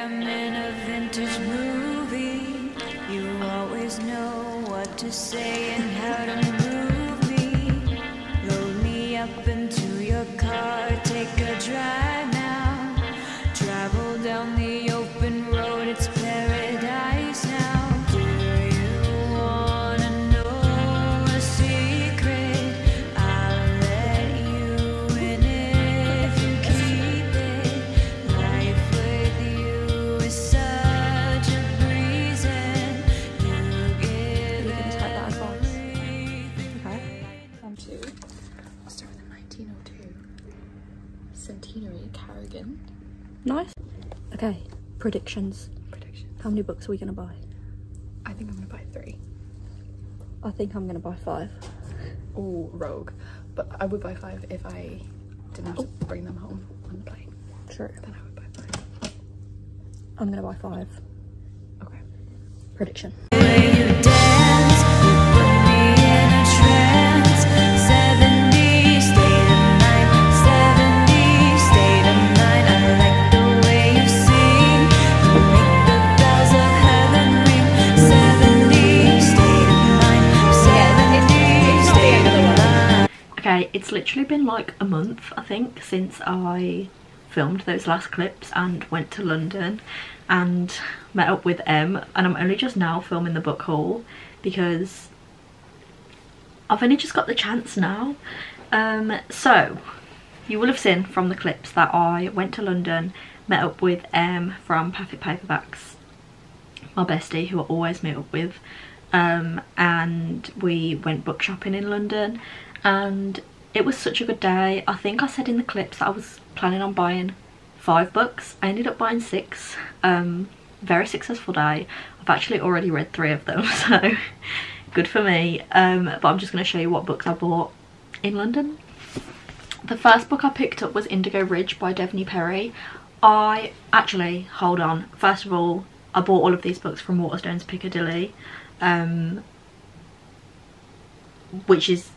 I'm in a vintage movie. You always know what to say and how to Centenary Nice. Okay, predictions. Prediction. How many books are we gonna buy? I think I'm gonna buy three. I think I'm gonna buy five. Oh, rogue. But I would buy five if I didn't have to bring them home on the plane. True. Then I would buy five. I'm gonna buy five. Okay. Prediction. It's literally been like a month, I think, since I filmed those last clips and went to London and met up with Em and I'm only just now filming the book haul because I've only just got the chance now. Um, so, you will have seen from the clips that I went to London, met up with Em from Perfect Paperbacks, my bestie who I always meet up with um, and we went book shopping in London and it was such a good day. I think I said in the clips that I was planning on buying five books. I ended up buying six. Um, very successful day. I've actually already read three of them so good for me. Um, but I'm just going to show you what books I bought in London. The first book I picked up was Indigo Ridge by Devney Perry. I actually, hold on, first of all, I bought all of these books from Waterstones Piccadilly, um, which is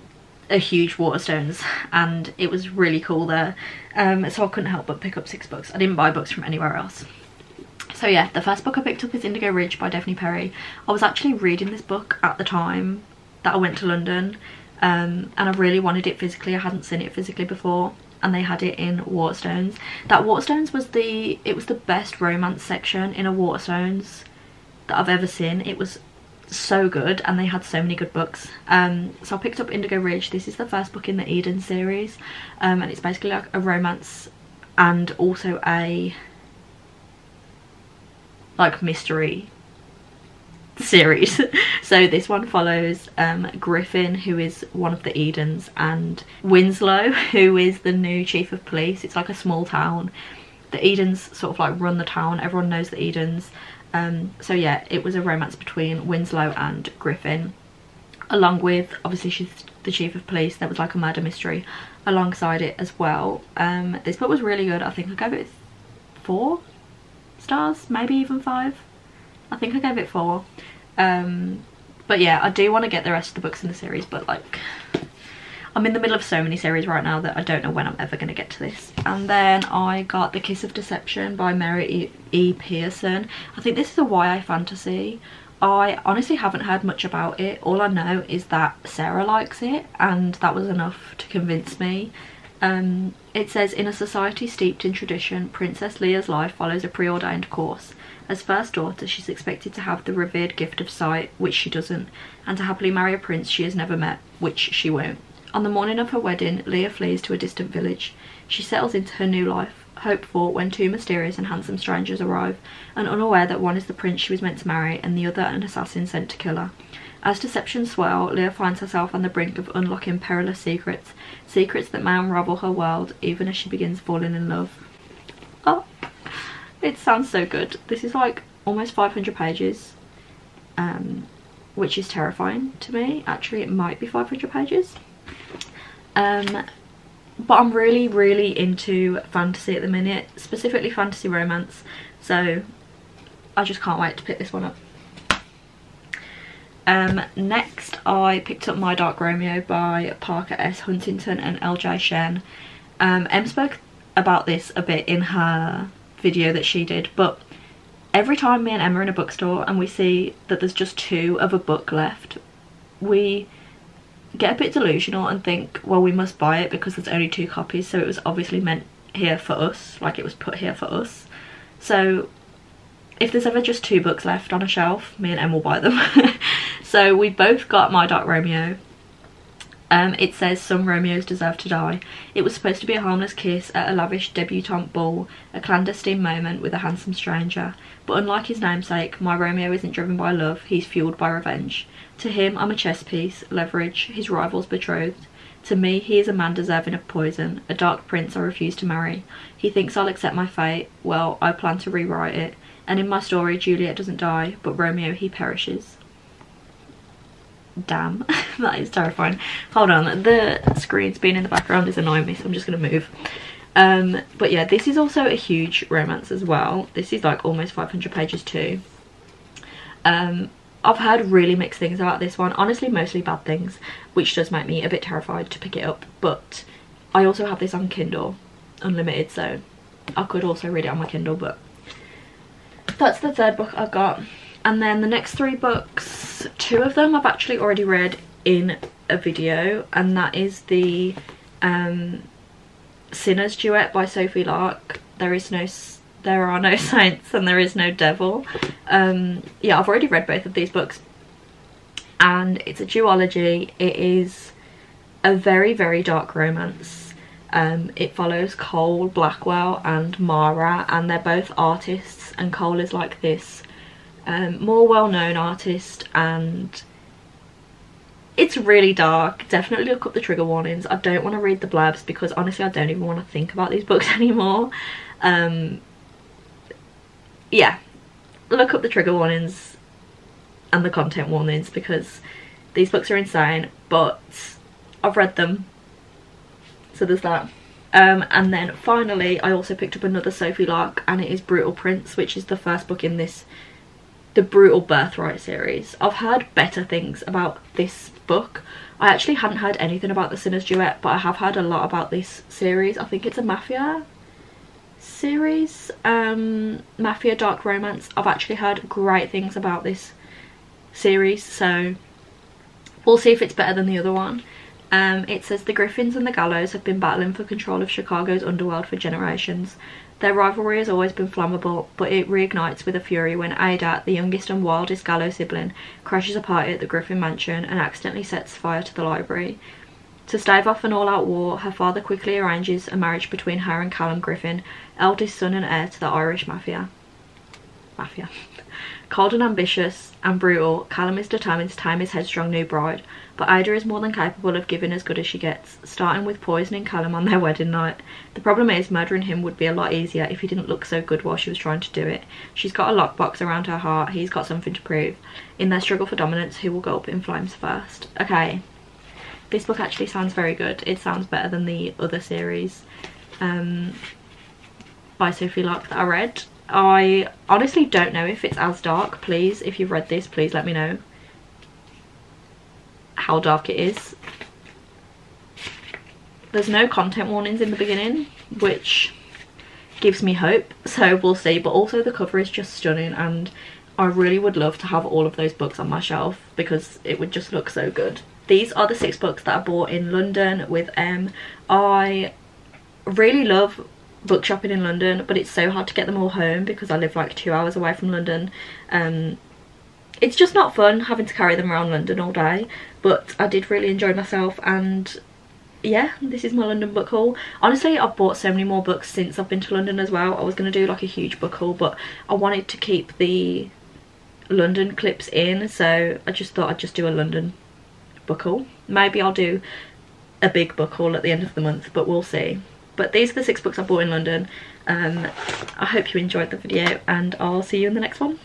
a huge Waterstones, and it was really cool there. Um, so I couldn't help but pick up six books. I didn't buy books from anywhere else. So yeah, the first book I picked up is Indigo Ridge by Devney Perry. I was actually reading this book at the time that I went to London um, and I really wanted it physically. I hadn't seen it physically before and they had it in Waterstones. That Waterstones was the, it was the best romance section in a Waterstones that I've ever seen. It was so good and they had so many good books. Um, so I picked up Indigo Ridge. This is the first book in the Eden series um, and it's basically like a romance and also a like mystery series. so this one follows um, Griffin, who is one of the Edens, and Winslow, who is the new chief of police. It's like a small town. The Edens sort of like run the town. Everyone knows the Edens. Um, so yeah, it was a romance between Winslow and Griffin. Along with, obviously she's the chief of police, there was like a murder mystery alongside it as well. Um, this book was really good. I think I gave it four stars, maybe even five. I think I gave it four. Um, but yeah, I do want to get the rest of the books in the series, but like I'm in the middle of so many series right now that I don't know when I'm ever going to get to this. And then I got The Kiss of Deception by Mary E. Pearson. I think this is a YA fantasy. I honestly haven't heard much about it. All I know is that Sarah likes it and that was enough to convince me. Um, it says, in a society steeped in tradition, Princess Lia's life follows a preordained course. As first daughter, she's expected to have the revered gift of sight, which she doesn't, and to happily marry a prince she has never met, which she won't. On the morning of her wedding, Lia flees to a distant village. She settles into her new life, hopeful when two mysterious and handsome strangers arrive, and unaware that one is the prince she was meant to marry and the other an assassin sent to kill her. As deceptions swell, Lia finds herself on the brink of unlocking perilous secrets, secrets that may unravel her world even as she begins falling in love. Oh, it sounds so good. This is like almost 500 pages, um, which is terrifying to me. Actually, it might be 500 pages. Um, but I'm really, really into fantasy at the minute, specifically fantasy romance. So I just can't wait to pick this one up. Um, next, I picked up My Dark Romeo by Parker S. Huntington and LJ Shen. Um, Em spoke about this a bit in her video that she did, but every time me and Emma are in a bookstore and we see that there's just two of a book left, we get a bit delusional and think, well, we must buy it because there's only two copies, so it was obviously meant here for us, like it was put here for us. So if there's ever just two books left on a shelf, me and Em will buy them. so we both got My Dark Romeo. Um, it says some Romeos deserve to die. It was supposed to be a harmless kiss at a lavish debutante ball, a clandestine moment with a handsome stranger. But unlike his namesake, my Romeo isn't driven by love, he's fueled by revenge. To him, I'm a chess piece, leverage, his rival's betrothed. To me, he is a man deserving of poison, a dark prince I refuse to marry. He thinks I'll accept my fate, well, I plan to rewrite it. And in my story, Juliet doesn't die, but Romeo, he perishes. Damn. That is terrifying. Hold on. The screen's being in the background. Is annoying me so i'm just gonna move. Um but yeah this is also a huge romance as well. This is like almost 500 pages too. Um i've heard really mixed things about this one. Honestly mostly bad things which does make me a bit terrified to pick it up but i also have this on kindle unlimited so i could also read it on my kindle but that's the third book I've got. And then the next three books two of them i've actually already read in a video and that is the um sinners duet by sophie lark. There is no there are no saints and there is no devil. Um yeah i've already read both of these books. And it's a duology. It is a very very dark romance. Um it follows cole blackwell and mara and they're both artists and cole is like this um, more well-known artist and it's really dark. Definitely look up the trigger warnings. I don't want to read the blabs because honestly i don't even want to think about these books anymore. Um, yeah look up the trigger warnings and the content warnings because these books are insane but i've read them so there's that um, and then finally i also picked up another sophie lark and it is brutal prince which is the first book in this the Brutal Birthright series. I've heard better things about this book. I actually hadn't heard anything about the Sinners Duet, but I have heard a lot about this series. I think it's a Mafia series, um, Mafia Dark Romance. I've actually heard great things about this series, so we'll see if it's better than the other one. Um, it says the Griffins and the Gallos have been battling for control of Chicago's underworld for generations. Their rivalry has always been flammable, but it reignites with a fury when Aida, the youngest and wildest Gallo sibling, crashes a party at the Griffin mansion and accidentally sets fire to the library. To stave off an all-out war, her father quickly arranges a marriage between her and Callum Griffin, eldest son and heir to the Irish Mafia. Mafia. Cold and ambitious and brutal, Callum is determined to tame his headstrong new bride, but Aida is more than capable of giving as good as she gets, starting with poisoning Callum on their wedding night. The problem is, murdering him would be a lot easier if he didn't look so good while she was trying to do it. She's got a lockbox around her heart, he's got something to prove. In their struggle for dominance, who will go up in flames first? Okay, this book actually sounds very good. It sounds better than the other series um, by Sophie Lark that I read. I honestly don't know if it's as dark. Please, if you've read this, please let me know how dark it is. There's no content warnings in the beginning, which gives me hope, so we'll see. But also the cover is just stunning and I really would love to have all of those books on my shelf because it would just look so good. These are the six books that I bought in London with Em. I really love book shopping in London but it's so hard to get them all home because I live like two hours away from London. Um, it's just not fun having to carry them around London all day but I did really enjoy myself and yeah this is my London book haul. Honestly I've bought so many more books since I've been to London as well. I was going to do like a huge book haul but I wanted to keep the London clips in so I just thought I'd just do a London book haul maybe I'll do a big book haul at the end of the month but we'll see. But these are the six books I bought in London. Um, I hope you enjoyed the video and I'll see you in the next one